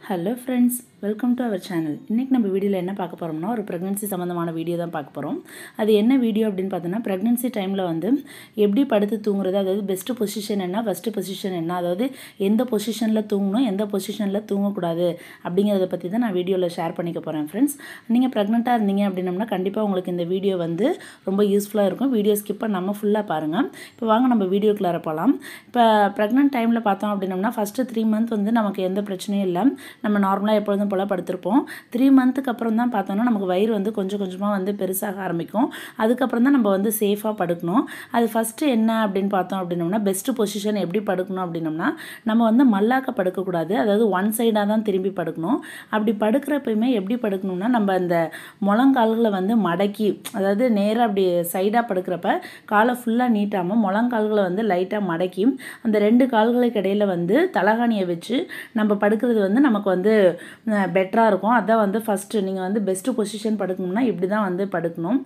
Hello friends welcome to our channel இன்றைக்கி நம்ம வீடியோவில் என்ன பார்க்க போகிறோம்னா ஒரு ப்ரெக்னன்சி சம்மந்தமான வீடியோ தான் பார்க்க போகிறோம் அது என்ன வீடியோ அப்படின்னு பார்த்தோன்னா ப்ரெக்னன்சி டைமில் வந்து எப்படி படுத்து தூங்குறது அதாவது பெஸ்ட்டு பொசிஷன் என்ன ஃபஸ்ட்டு பொசிஷன் என்ன அதாவது எந்த பொசிஷனில் தூங்கணும் எந்த பொசிஷனில் தூங்கக்கூடாது அப்படிங்கிறத பற்றி தான் நான் வீடியோவில் ஷேர் பண்ணிக்க போகிறேன் ஃப்ரெண்ட்ஸ் நீங்கள் ப்ரெக்னெண்ட்டாக இருந்தீங்க அப்படின்னம்னா கண்டிப்பாக உங்களுக்கு இந்த வீடியோ வந்து ரொம்ப யூஸ்ஃபுல்லாக இருக்கும். வீடியோ ஸ்கிப் பண்ணாமல் ஃபுல்லாக பாருங்கள் இப்போ வாங்க நம்ம வீடியோக்குள்ளார போகலாம் இப்போ ப்ரெக்னென்ட் டைமில் பார்த்தோம் அப்படின்னம்னா ஃபஸ்ட்டு த்ரீ மந்த் வந்து நமக்கு எந்த பிரச்சனையும் இல்லை. நம்ம நார்மலாக எப்பொழுதும் போல் படுத்திருப்போம். த்ரீ மந்த்துக்கு அப்புறம் தான் பார்த்தோன்னா நமக்கு வயிறு வந்து கொஞ்சம் கொஞ்சமாக வந்து பெருசாக ஆரம்பிக்கும். அதுக்கப்புறம் தான் நம்ம வந்து சேஃபாக படுக்கணும். அது ஃபஸ்ட்டு என்ன அப்படின்னு பார்த்தோம் அப்படின்னோம்னா பெஸ்ட்டு பொசிஷன் எப்படி படுக்கணும் அப்படின்னோம்னா நம்ம வந்து மல்லாக்க படுக்கக்கூடாது. அதாவது ஒன் சைடாக தான் திரும்பி படுக்கணும். அப்படி படுக்கிறப்பயுமே எப்படி படுக்கணும்னா நம்ம அந்த முழங்கால்களை வந்து மடக்கி அதாவது நேராக அப்படி சைடாக படுக்கிறப்ப காலை ஃபுல்லாக நீட்டாமல் முழங்கால்களை வந்து லைட்டாக மடக்கி அந்த ரெண்டு கால்களுக்கு இடையில் வந்து தலகாணியை வச்சு நம்ம படுக்கிறது வந்து நமக்கு வந்து பெட்டராக இருக்கும். அதான் வந்து ஃபஸ்ட்டு நீங்கள் வந்து பெஸ்ட்டு பொசிஷன் படுக்கணும்னா இப்படி தான் வந்து படுக்கணும்.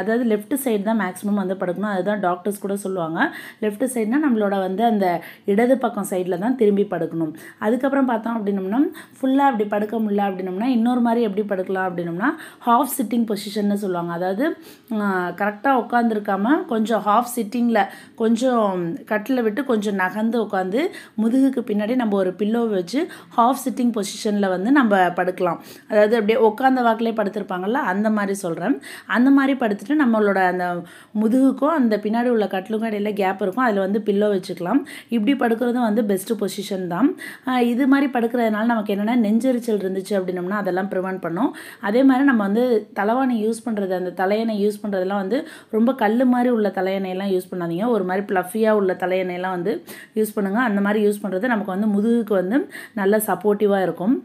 அதாவது லெஃப்ட் சைடு தான் மேக்ஸிமம் வந்து படுக்கணும். அதுதான் டாக்டர்ஸ் கூட சொல்லுவாங்க. லெஃப்ட் சைடுனா நம்மளோட வந்து அந்த இடது பக்கம் சைடில் தான் திரும்பி படுக்கணும். அதுக்கப்புறம் பார்த்தோம் அப்படின்னம்னா ஃபுல்லாக அப்படி படுக்க முடியல அப்படின்னம்னா இன்னொரு மாதிரி எப்படி படுக்கலாம் அப்படின்னம்னா ஹாஃப் சிட்டிங் பொசிஷன்னு சொல்லுவாங்க. அதாவது கரெக்டாக உட்காந்துருக்காம கொஞ்சம் ஹாஃப் சிட்டிங்கில் கொஞ்சம் கட்டில் விட்டு கொஞ்சம் நகர்ந்து உட்காந்து முதுகுக்கு பின்னாடி நம்ம ஒரு பில்லோ வச்சு ஹாஃப் சிட்டிங் பொசிஷனில் வந்து நம்ம படுக்கலாம். அதாவது அப்படியே உட்காந்த வாக்கிலே படுத்திருப்பாங்கல்ல அந்த மாதிரி சொல்கிறேன் அந்த மாதிரி படுத்துட்டு நம்மளோட அந்த முதுகுக்கும் அந்த பின்னாடி உள்ள கட்டிலுக்கும் இடையில கேப் இருக்கும். அதில் வந்து பில்லோ வச்சுக்கலாம். இப்படி படுக்கிறதும் வந்து பெஸ்ட்டு பொசிஷன் தான். இது மாதிரி படுக்கிறதுனால நமக்கு என்னென்னா நெஞ்செரிச்சல் இருந்துச்சு அப்படின்னம்னா அதெல்லாம் ப்ரிவெண்ட் பண்ணும். அதே மாதிரி நம்ம வந்து தலைவாணி யூஸ் பண்ணுறது அந்த தலையணை யூஸ் பண்ணுறதெல்லாம் வந்து ரொம்ப கல் மாதிரி உள்ள தலையணையெல்லாம் யூஸ் பண்ணாதீங்க. ஒரு மாதிரி ப்ளஃபியாக உள்ள தலையணையெல்லாம் வந்து யூஸ் பண்ணுங்கள் அந்த மாதிரி யூஸ் பண்ணுறது நமக்கு வந்து முதுகுக்கு வந்து நல்ல சப்போர்ட்டிவாக இருக்கும்.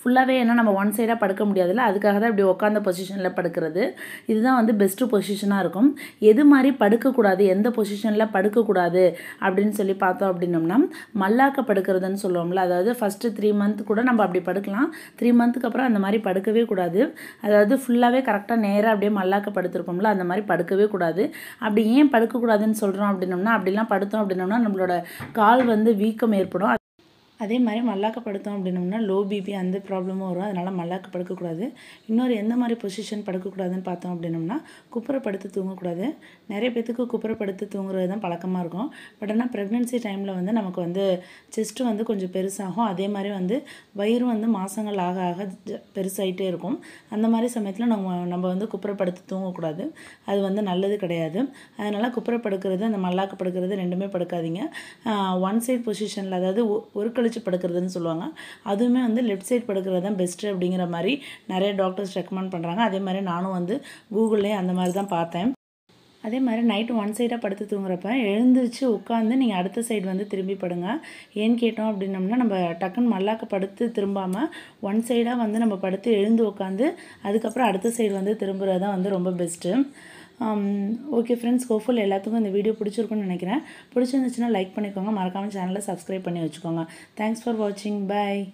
ஃபுல்லாகவே ஏன்னா நம்ம ஒன் சைடாக படுக்க முடியாதுல்ல? அதுக்காக தான் இப்படி உட்காந்த பொசிஷனில் படுக்கிறது. இதுதான் வந்து பெஸ்ட்டு பொசிஷனாக இருக்கும். எது மாதிரி படுக்கக்கூடாது எந்த பொசிஷனில் படுக்கக்கூடாது அப்படின்னு சொல்லி பார்த்தோம் அப்படின்னோம்னா மல்லாக்க படுக்கிறதுன்னு சொல்லுவோம்ல அதாவது ஃபஸ்ட்டு த்ரீ மந்த் கூட நம்ம அப்படி படுக்கலாம். த்ரீ மந்த்துக்கு அப்புறம் அந்த மாதிரி படுக்கவே கூடாது. அதாவது ஃபுல்லாகவே கரெக்டாக நேராக அப்படியே மல்லாக்க படுத்திருப்போம்ல அந்த மாதிரி படுக்கவே கூடாது. அப்படி ஏன் படுக்கக்கூடாதுன்னு சொல்கிறோம் அப்படின்னோம்னா அப்படிலாம் படுத்தோம் அப்படின்னோம்னா நம்மளோட கால் வந்து வீக்கம் ஏற்படும். அதே மாதிரி மல்லாக்க படுத்தோம் அப்படின்னோம்னா லோ பிபி அந்த ப்ராப்ளமும் வரும். அதனால் மல்லாக்க படுக்கக்கூடாது இன்னொரு எந்த மாதிரி பொசிஷன் படுக்கக்கூடாதுன்னு பார்த்தோம் அப்படின்னோம்னா குப்புறப்படுத்து தூங்கக்கூடாது. நிறைய பேத்துக்கு குப்புறப்படுத்து தூங்குறது தான் பழக்கமாக இருக்கும். பட் ஆனால் ப்ரெக்னென்சி டைமில் வந்து நமக்கு வந்து செஸ்ட்டு வந்து கொஞ்சம் பெருசாகும். அதே மாதிரி வந்து வயிறும் வந்து மாதங்கள் ஆக ஆக ஜ- பெருசாயிட்டே இருக்கும். அந்த மாதிரி சமயத்தில் நம்ம நம்ம வந்து குப்புறப்படுத்து தூங்கக்கூடாது. அது வந்து நல்லது கிடையாது. அதனால் குப்புறப்படுக்கிறது அந்த மல்லாக்க படுக்கிறது ரெண்டுமே படுக்காதீங்க. ஒன் சைட் பொசிஷனில் அதாவது ஒ- ஒரு கழிச்சு படுக்கிறதுன்னு சொல்லுவாங்க. அதுவுமே வந்து லெஃப்ட் சைட் படுக்கிறது தான் பெஸ்ட்டு அப்படிங்கிற மாதிரி நிறைய டாக்டர்ஸ் ரெக்கமெண்ட் பண்ணுறாங்க அதே மாதிரி நானும் வந்து கூகுள்லேயே அந்த மாதிரி தான் பார்த்தேன். அதே மாதிரி நைட்டு ஒன் சைடாக படுத்து தூங்குறப்ப எழுந்திரிச்சு உட்காந்து நீங்கள் அடுத்த சைடு வந்து திரும்பி படுங்க. ஏன்னு கேட்டோம் அப்படின்னம்னா நம்ம டக்குன்னு மல்லாக்க படுத்து திரும்பாமல் ஒன் சைடாக வந்து நம்ம படுத்து எழுந்து உட்காந்து அதுக்கப்புறம் அடுத்த சைடு வந்து திரும்புறது தான் வந்து ரொம்ப பெஸ்ட்டு ஓகே ஃப்ரெண்ட்ஸ் ஹோப்ஃபுல் எல்லாத்துக்கும் இந்த வீடியோ பிடிச்சிருக்குன்னு நினைக்கிறேன். பிடிச்சிருந்துச்சுன்னா லைக் பண்ணிக்கோங்க. மறக்காமல் சேனலை சப்ஸ்கிரைப் பண்ணி வச்சுக்கோங்க. தேங்க்ஸ் ஃபார் வாட்சிங் பை